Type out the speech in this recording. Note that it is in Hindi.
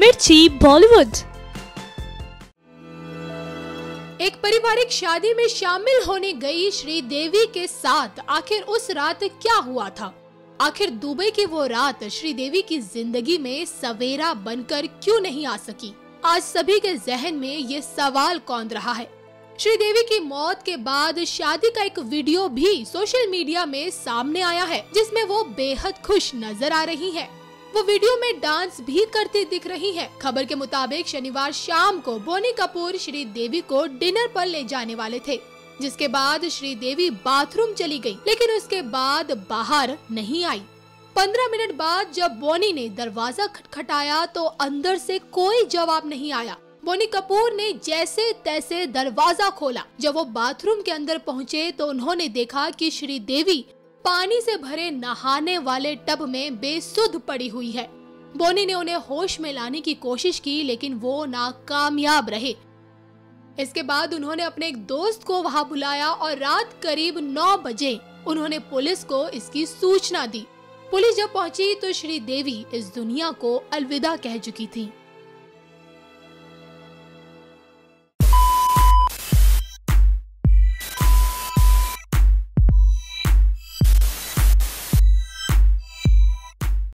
मिर्ची, बॉलीवुड। एक पारिवारिक शादी में शामिल होने गई श्री देवी के साथ आखिर उस रात क्या हुआ था? आखिर दुबई की वो रात श्री देवी की ज़िंदगी में सवेरा बनकर क्यों नहीं आ सकी? आज सभी के जहन में ये सवाल कौन रहा है। श्री देवी की मौत के बाद शादी का एक वीडियो भी सोशल मीडिया में सामने आया है, जिसमें वो बेहद खुश नज़र आ रही है। वो वीडियो में डांस भी करती दिख रही है। खबर के मुताबिक शनिवार शाम को बोनी कपूर श्री देवी को डिनर पर ले जाने वाले थे जिसके बाद श्री देवी बाथरूम चली गई, लेकिन उसके बाद बाहर नहीं आई। पंद्रह मिनट बाद जब बोनी ने दरवाज़ा खटखटाया तो अंदर से कोई जवाब नहीं आया। बोनी कपूर ने जैसे तैसे दरवाज़ा खोला। जब वो बाथरूम के अंदर पहुँचे तो उन्होंने देखा कि श्री देवी पानी से भरे नहाने वाले टब में बेसुध पड़ी हुई है। बोनी ने उन्हें होश में लाने की कोशिश की, लेकिन वो नाकामयाब रहे। इसके बाद उन्होंने अपने एक दोस्त को वहाँ बुलाया और रात करीब नौ बजे उन्होंने पुलिस को इसकी सूचना दी। पुलिस जब पहुँची तो श्री देवी इस दुनिया को अलविदा कह चुकी थी।